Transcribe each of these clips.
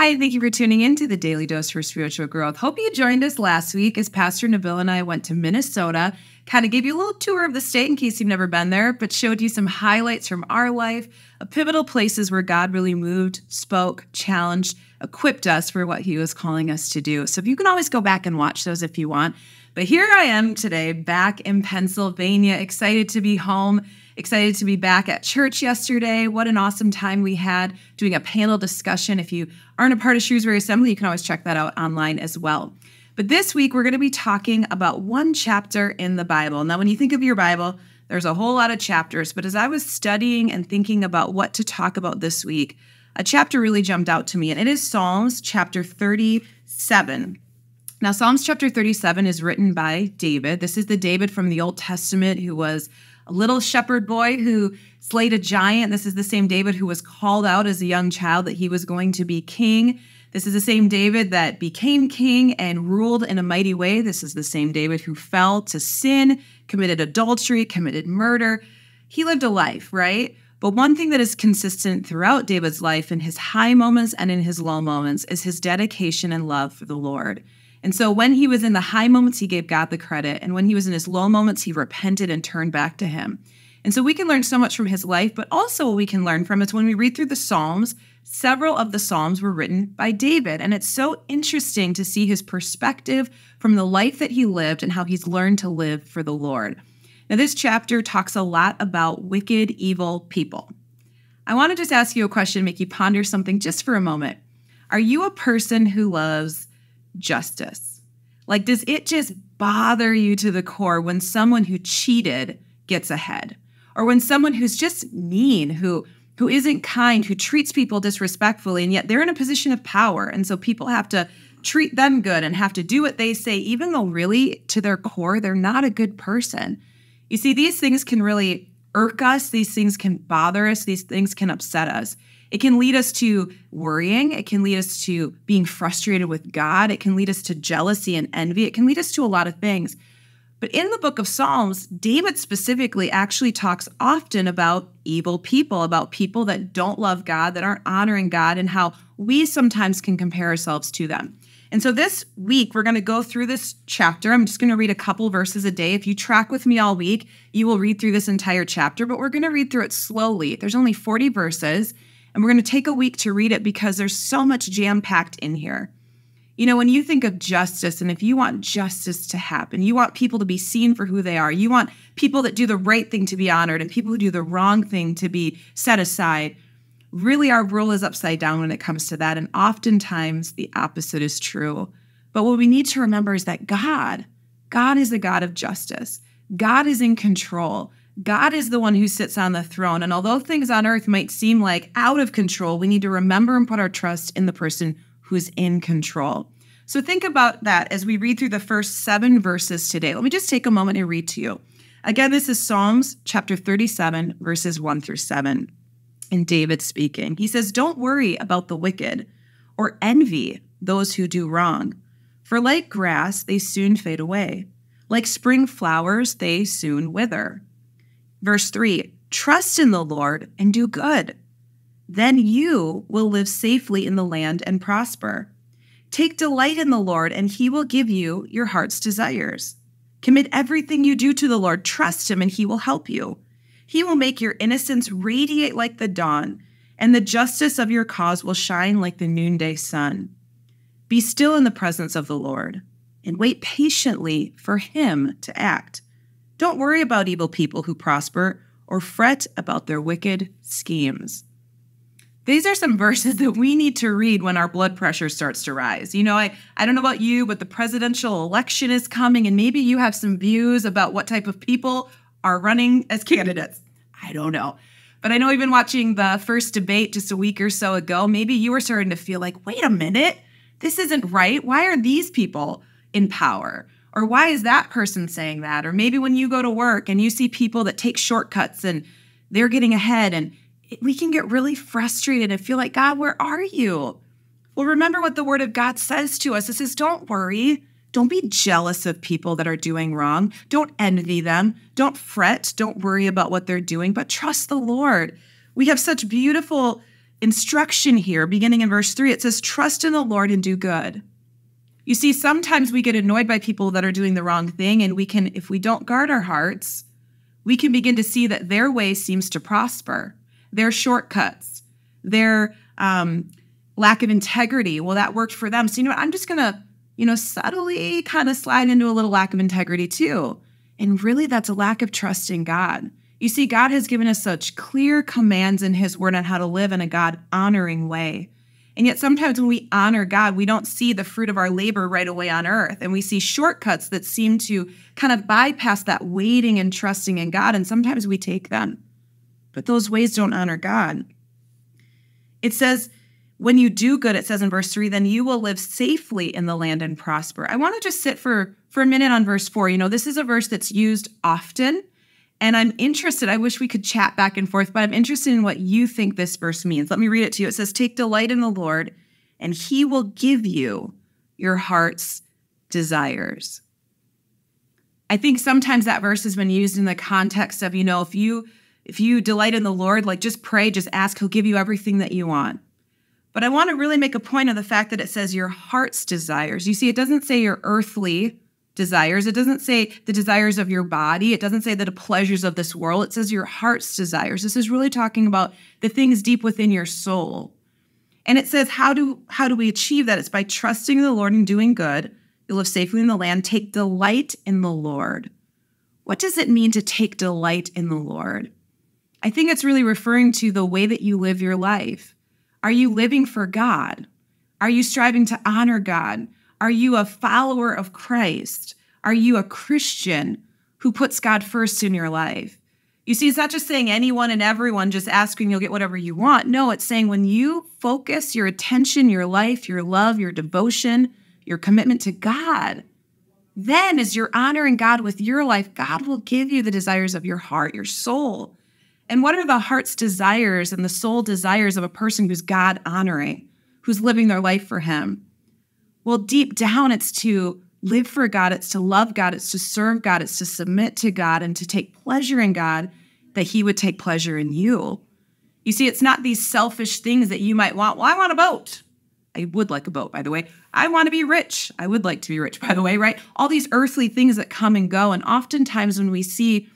Hi, thank you for tuning in to the Daily Dose for Spiritual Growth. Hope you joined us last week as Pastor Nabil and I went to Minnesota, kind of gave you a little tour of the state in case you've never been there, but showed you some highlights from our life, pivotal places where God really moved, spoke, challenged, equipped us for what He was calling us to do. So if you can always go back and watch those if you want. But here I am today, back in Pennsylvania, excited to be home Excited to be back at church yesterday. What an awesome time we had doing a panel discussion. If you aren't a part of Shrewsbury Assembly, you can always check that out online as well. But this week, we're going to be talking about one chapter in the Bible. Now, when you think of your Bible, there's a whole lot of chapters, but as I was studying and thinking about what to talk about this week, a chapter really jumped out to me, and it is Psalms chapter 37. Now, Psalms chapter 37 is written by David. This is the David from the Old Testament who was a little shepherd boy who slayed a giant. This is the same David who was called out as a young child that he was going to be king. This is the same David that became king and ruled in a mighty way. This is the same David who fell to sin, committed adultery, committed murder. He lived a life, right? But one thing that is consistent throughout David's life in his high moments and in his low moments is his dedication and love for the Lord. And so when he was in the high moments, he gave God the credit. And when he was in his low moments, he repented and turned back to him. And so we can learn so much from his life, but also what we can learn from is when we read through the Psalms, several of the Psalms were written by David. And it's so interesting to see his perspective from the life that he lived and how he's learned to live for the Lord. Now, this chapter talks a lot about wicked, evil people. I want to just ask you a question, make you ponder something just for a moment. Are you a person who loves justice? Like, does it just bother you to the core when someone who cheated gets ahead? Or when someone who's just mean, who who isn't kind, who treats people disrespectfully, and yet they're in a position of power. And so people have to treat them good and have to do what they say, even though really to their core, they're not a good person. You see, these things can really irk us, these things can bother us, these things can upset us. It can lead us to worrying. It can lead us to being frustrated with God. It can lead us to jealousy and envy. It can lead us to a lot of things. But in the book of Psalms, David specifically actually talks often about evil people, about people that don't love God, that aren't honoring God, and how we sometimes can compare ourselves to them. And so this week, we're going to go through this chapter. I'm just going to read a couple verses a day. If you track with me all week, you will read through this entire chapter, but we're going to read through it slowly. There's only 40 verses. And we're going to take a week to read it because there's so much jam packed in here. You know, when you think of justice, and if you want justice to happen, you want people to be seen for who they are, you want people that do the right thing to be honored, and people who do the wrong thing to be set aside. Really, our world is upside down when it comes to that. And oftentimes the opposite is true. But what we need to remember is that God, God is a God of justice. God is in control. God is the one who sits on the throne. And although things on earth might seem like out of control, we need to remember and put our trust in the person who's in control. So think about that as we read through the first seven verses today. Let me just take a moment and read to you. Again, this is Psalms chapter 37, verses 1 through 7. And David speaking, he says, Don't worry about the wicked or envy those who do wrong, for like grass, they soon fade away. Like spring flowers, they soon wither. Verse 3 Trust in the Lord and do good. Then you will live safely in the land and prosper. Take delight in the Lord, and he will give you your heart's desires. Commit everything you do to the Lord, trust him, and he will help you. He will make your innocence radiate like the dawn, and the justice of your cause will shine like the noonday sun. Be still in the presence of the Lord, and wait patiently for him to act. Don't worry about evil people who prosper or fret about their wicked schemes. These are some verses that we need to read when our blood pressure starts to rise. You know, I, I don't know about you, but the presidential election is coming, and maybe you have some views about what type of people are running as candidates. I don't know. But I know been watching the first debate just a week or so ago. Maybe you were starting to feel like, wait a minute, this isn't right. Why are these people in power? Or why is that person saying that? Or maybe when you go to work and you see people that take shortcuts and they're getting ahead, and we can get really frustrated and feel like, God, where are you? Well, remember what the word of God says to us. It says, don't worry. Don't be jealous of people that are doing wrong. Don't envy them. Don't fret. Don't worry about what they're doing, but trust the Lord. We have such beautiful instruction here, beginning in verse 3. It says, Trust in the Lord and do good. You see, sometimes we get annoyed by people that are doing the wrong thing, and we can, if we don't guard our hearts, we can begin to see that their way seems to prosper, their shortcuts, their um, lack of integrity. Well, that worked for them. So, you know what? I'm just going to, you know, subtly kind of slide into a little lack of integrity too. And really, that's a lack of trust in God. You see, God has given us such clear commands in His Word on how to live in a God honoring way. And yet, sometimes when we honor God, we don't see the fruit of our labor right away on earth. And we see shortcuts that seem to kind of bypass that waiting and trusting in God. And sometimes we take them. But those ways don't honor God. It says, when you do good, it says in verse three, then you will live safely in the land and prosper. I want to just sit for, for a minute on verse four. You know, this is a verse that's used often and I'm interested, I wish we could chat back and forth, but I'm interested in what you think this verse means. Let me read it to you. It says, Take delight in the Lord, and he will give you your heart's desires. I think sometimes that verse has been used in the context of, you know, if you if you delight in the Lord, like just pray, just ask, he'll give you everything that you want. But I want to really make a point of the fact that it says your heart's desires. You see, it doesn't say your earthly desires. It doesn't say the desires of your body. It doesn't say the pleasures of this world. It says your heart's desires. This is really talking about the things deep within your soul. And it says, how do how do we achieve that? It's by trusting in the Lord and doing good. You'll live safely in the land. Take delight in the Lord. What does it mean to take delight in the Lord? I think it's really referring to the way that you live your life. Are you living for God? Are you striving to honor God? Are you a follower of Christ? Are you a Christian who puts God first in your life? You see, it's not just saying anyone and everyone, just asking you'll get whatever you want. No, it's saying when you focus your attention, your life, your love, your devotion, your commitment to God, then as you're honoring God with your life, God will give you the desires of your heart, your soul. And what are the heart's desires and the soul desires of a person who's God honoring, who's living their life for Him? Well, deep down, it's to live for God, it's to love God, it's to serve God, it's to submit to God and to take pleasure in God that He would take pleasure in you. You see, it's not these selfish things that you might want. Well, I want a boat. I would like a boat, by the way. I want to be rich. I would like to be rich, by the way, right? All these earthly things that come and go. And oftentimes, when we see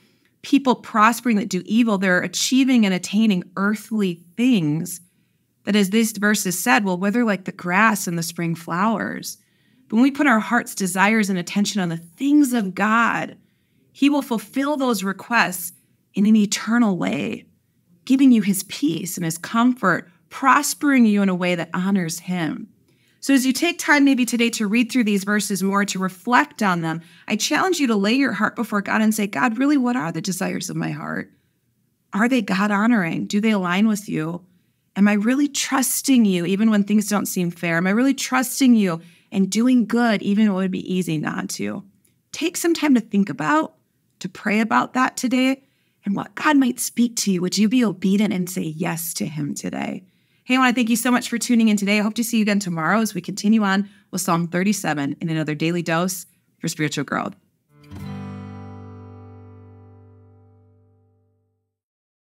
people prospering that do evil, they're achieving and attaining earthly things that as this verse is said, will wither like the grass and the spring flowers. But when we put our heart's desires and attention on the things of God, He will fulfill those requests in an eternal way, giving you His peace and His comfort, prospering you in a way that honors Him. So, as you take time maybe today to read through these verses more, to reflect on them, I challenge you to lay your heart before God and say, God, really, what are the desires of my heart? Are they God honoring? Do they align with you? Am I really trusting you even when things don't seem fair? Am I really trusting you and doing good even when it would be easy not to? Take some time to think about, to pray about that today and what God might speak to you. Would you be obedient and say yes to Him today? Hey, I want to thank you so much for tuning in today. I hope to see you again tomorrow as we continue on with Psalm 37 in another daily dose for spiritual growth.